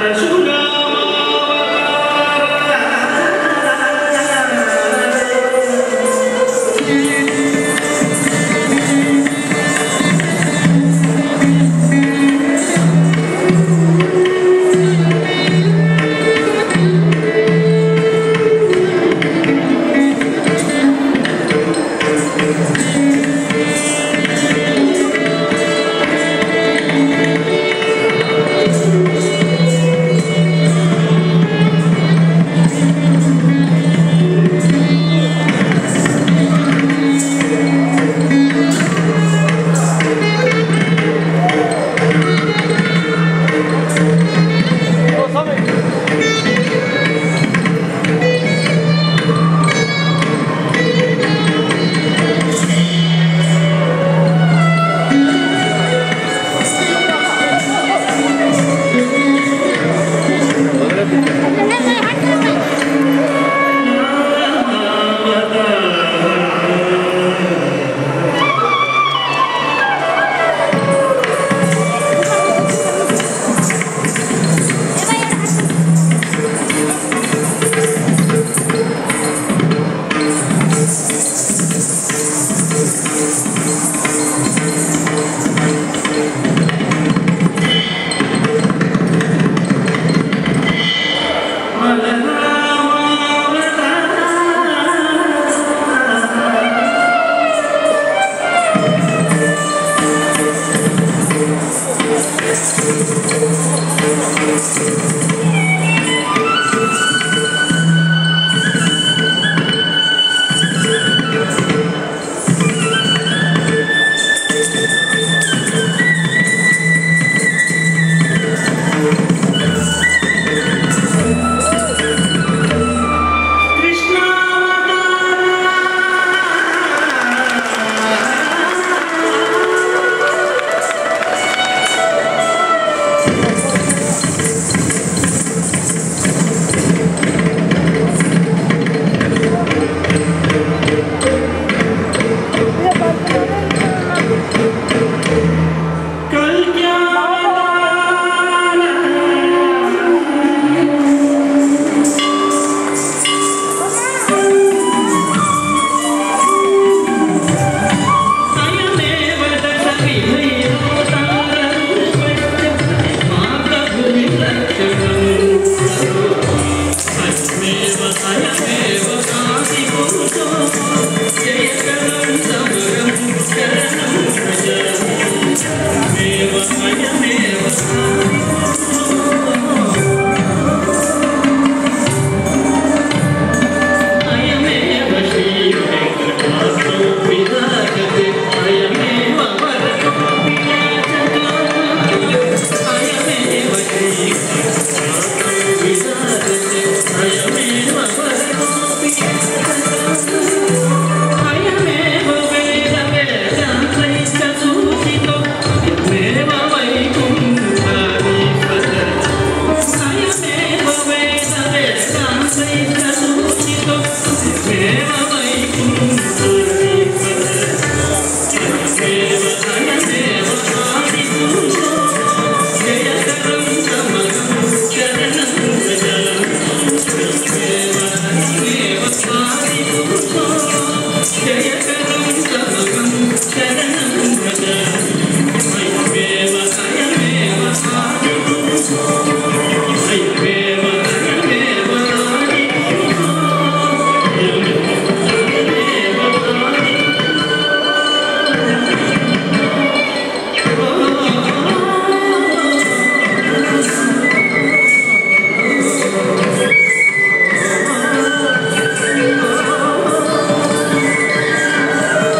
Amen. Yes.